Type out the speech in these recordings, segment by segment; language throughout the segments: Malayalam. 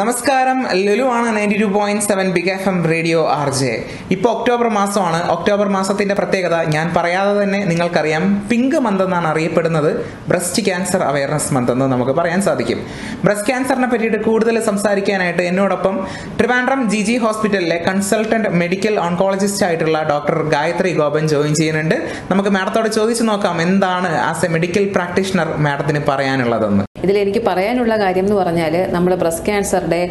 നമസ്കാരം. ലുലു ആണ് ninety two point seven big FM M radio R J ഇപ്പോൾ ഒക്ടോബർ മാസമാണ്. ഒക്ടോബർ മാസത്തിന്റെ പ്രത്യേകത ഞാൻ പറയാതെ തന്നെ നിങ്ങൾക്കറിയാം. പിങ്ക് മന്ത് എന്നാണ് അറിയപ്പെടുന്നത്. ബ്രസ്റ്റ് ക്യാൻസർ അവയർനെസ് മന്ത് എന്ന് നമുക്ക് പറയാൻ സാധിക്കും. ബ്രസ്റ്റ് ക്യാൻസറിനെ പറ്റിയിട്ട് കൂടുതൽ സംസാരിക്കാനായിട്ട് എന്നോടൊപ്പം ട്രിവാൻഡ്രം ജി ജി ഹോസ്പിറ്റലിലെ കൺസൾട്ടന്റ് മെഡിക്കൽ ഓൺകോളജിസ്റ്റ് ആയിട്ടുള്ള ഡോക്ടർ ഗായത്രി ഗോപൻ ജോയിൻ ചെയ്യുന്നുണ്ട്. നമുക്ക് മാഡത്തോട് ചോദിച്ചു നോക്കാം എന്താണ് ആസ് എ മെഡിക്കൽ പ്രാക്ടീഷണർ മാഡത്തിന് പറയാനുള്ളതെന്ന്? ഇതിൽ എനിക്ക് പറയാനുള്ള കാര്യം എന്ന് പറഞ്ഞാൽ നമ്മൾ ബ്രസ്റ്റ് ക്യാൻസറിന്റെ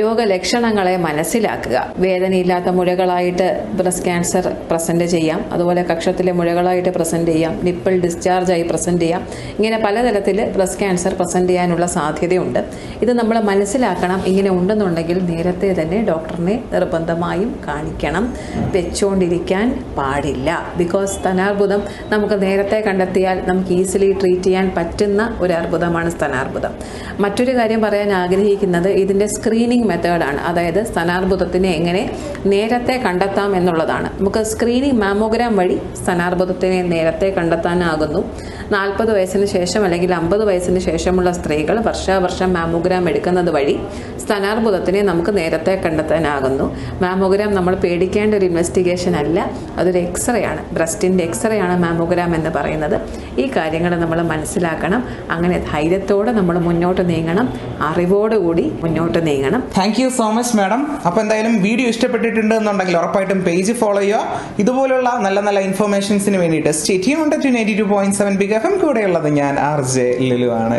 രോഗലക്ഷണങ്ങളെ മനസ്സിലാക്കുക. വേദനയില്ലാത്ത മുഴകളായിട്ട് ബ്രസ്റ്റ് ക്യാൻസർ പ്രസന്റ് ചെയ്യാം. അതുപോലെ കക്ഷത്തിലെ മുഴകളായിട്ട് പ്രസന്റ് ചെയ്യാം. നിപ്പിൾ ഡിസ്ചാർജായി പ്രസന്റ് ചെയ്യാം. ഇങ്ങനെ പലതരത്തിൽ ബ്രസ്റ്റ് ക്യാൻസർ പ്രസന്റ് ചെയ്യാനുള്ള സാധ്യതയുണ്ട്. ഇത് നമ്മൾ മനസ്സിലാക്കണം. ഇങ്ങനെ ഉണ്ടെന്നുണ്ടെങ്കിൽ നേരത്തെ തന്നെ ഡോക്ടറിനെ നിർബന്ധമായും കാണിക്കണം. വെച്ചുകൊണ്ടിരിക്കാൻ പാടില്ല. ബിക്കോസ് സ്തനാർബുദം നമുക്ക് നേരത്തെ കണ്ടെത്തിയാൽ നമുക്ക് ഈസിലി ട്രീറ്റ് ചെയ്യാൻ പറ്റുന്ന ഒരു അർബുദമാണ് സ്തനാർബുദം മറ്റൊരു കാര്യം പറയാൻ ആഗ്രഹിക്കുന്നത് ഇതിന്റെ സ്ക്രീനിങ് മെത്തേഡാണ് അതായത് സ്തനാർബുദത്തിനെ എങ്ങനെ നേരത്തെ കണ്ടെത്താം എന്നുള്ളതാണ്. നമുക്ക് സ്ക്രീനിങ് മാമോഗ്രാം വഴി സ്തനാർബുദത്തിനെ നേരത്തെ കണ്ടെത്താനാകുന്നു. നാൽപ്പത് വയസ്സിന് ശേഷം അല്ലെങ്കിൽ അമ്പത് വയസ്സിന് ശേഷമുള്ള സ്ത്രീകൾ വർഷാവർഷം മാമോഗ്രാം എടുക്കുന്നത് വഴി സ്തനാർബുദത്തിനെ നമുക്ക് നേരത്തെ കണ്ടെത്താനാകുന്നു. മാമോഗ്രാം നമ്മൾ പേടിക്കേണ്ട ഒരു ഇൻവെസ്റ്റിഗേഷൻ അല്ല. അതൊരു എക്സ്റേ ആണ്. ബ്രസ്റ്റിന്റെ എക്സ്റേ ആണ് മാമോഗ്രാം എന്ന് പറയുന്നത്. ഈ കാര്യങ്ങൾ നമ്മൾ മനസ്സിലാക്കണം. അങ്ങനെ ധൈര്യത്തോടെ നമ്മൾ മുന്നോട്ട് നീങ്ങണം. അറിവോടുകൂടി മുന്നോട്ട് നീങ്ങണം. Thank you so much madam അപ്പോൾ എന്തായാലും വീഡിയോ ഇഷ്ടപ്പെട്ടിട്ടുണ്ട് എന്നുണ്ടെങ്കിൽ ഉറപ്പായിട്ടും പേജ് ഫോളോ ചെയ്യുക. ഇതുപോലുള്ള നല്ല നല്ല ഇൻഫർമേഷൻസിന് വേണ്ടിയിട്ട് state to ninety two point seven big M കൂടെയുള്ളത് ഞാൻ ആർ ജെ ലിലു ആണ്.